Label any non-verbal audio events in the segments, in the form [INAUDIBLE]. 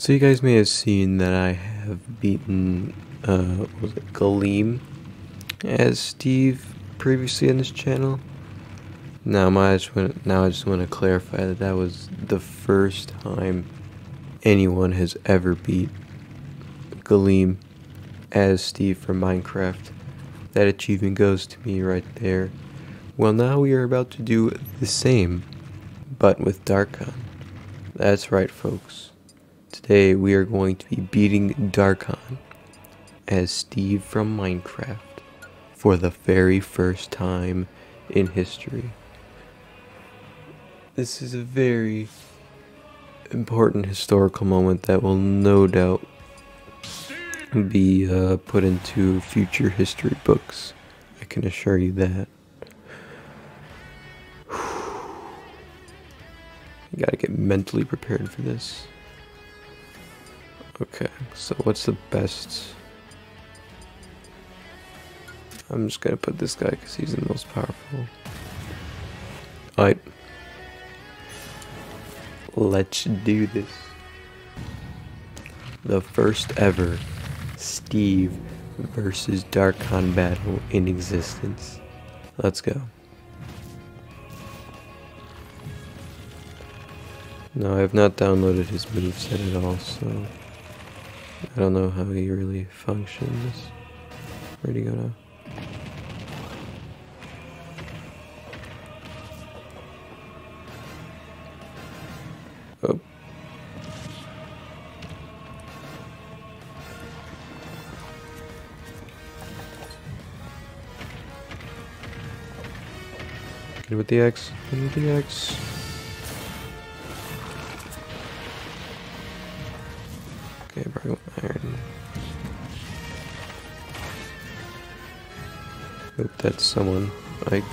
So you guys may have seen that I have beaten, uh, was it Galeem as Steve previously on this channel. Now, I just want now I just want to clarify that that was the first time anyone has ever beat Galeem as Steve from Minecraft. That achievement goes to me right there. Well, now we are about to do the same, but with Dharkon. That's right, folks. Today we are going to be beating Dharkon as Steve from Minecraft for the very first time in history. This is a very important historical moment that will no doubt be uh, put into future history books. I can assure you that. [SIGHS] You gotta get mentally prepared for this. Okay, so what's the best? I'm just gonna put this guy because he's the most powerful. Alright. Let's do this. The first ever Steve versus Dharkon battle in existence. Let's go. No, I have not downloaded his moveset at all, so I don't know how he really functions. Where'd he go now? Oh. Get with the X. Get with the X. Okay, bro, iron. Hope that's someone. Like.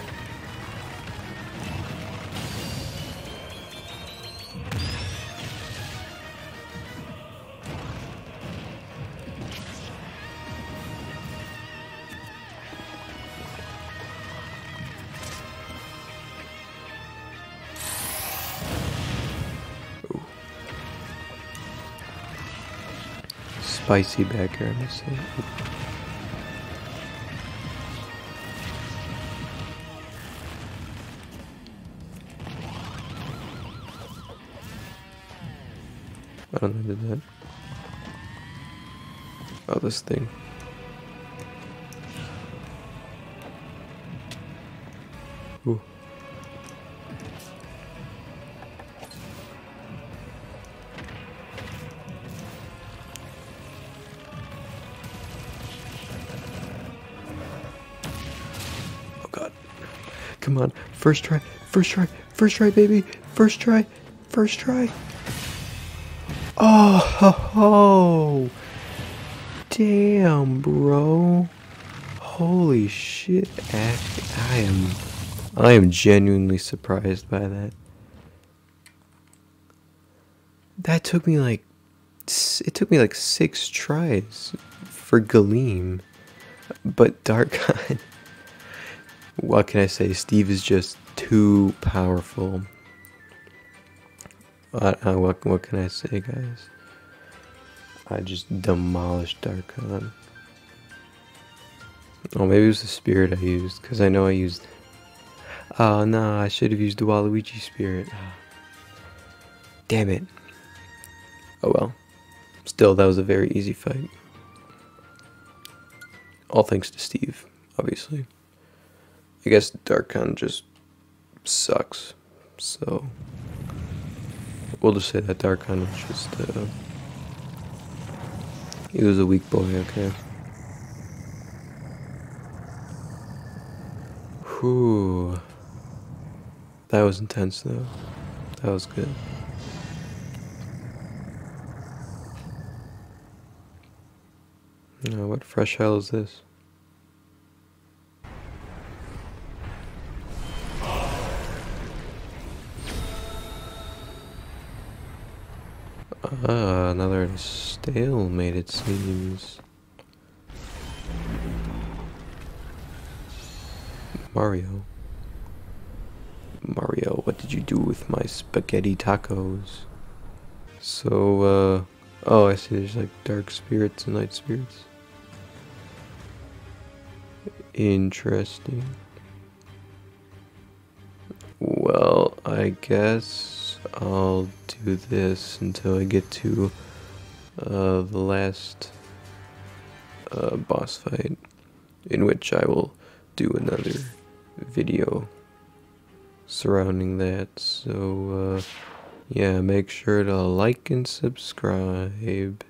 Spicy I must say. I don't know did that. Oh, this thing. Ooh. Come on. First try. First try. First try, baby. First try. First try. Oh, ho, ho. Damn, bro. Holy shit. I am I am genuinely surprised by that. That took me like it took me like 6 tries for Galeem. But Dharkon [LAUGHS] What can I say? Steve is just too powerful. What, uh, what, what can I say, guys? I just demolished Dharkon. Oh, maybe it was the spirit I used, because I know I used. Oh, no, I should have used the Waluigi spirit. Ah. Damn it. Oh well. Still, that was a very easy fight. All thanks to Steve, obviously. I guess Dharkon just sucks. So we'll just say that Dharkon was just uh, he was a weak boy, okay. Whew. That was intense though. That was good. Now, what fresh hell is this? Ah, another stalemate it seems. Mario. Mario, what did you do with my spaghetti tacos? So, uh, Oh, I see. There's like dark spirits and light spirits. Interesting. Well, I guess I'll do this until I get to uh, the last uh, boss fight, in which I will do another video surrounding that. So, uh, yeah, make sure to like and subscribe.